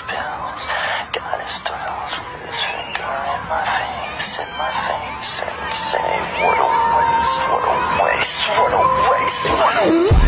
pills. Got his thrills with his finger in my face, in my face, and say, What a waste, what a waste, what a waste, what a waste.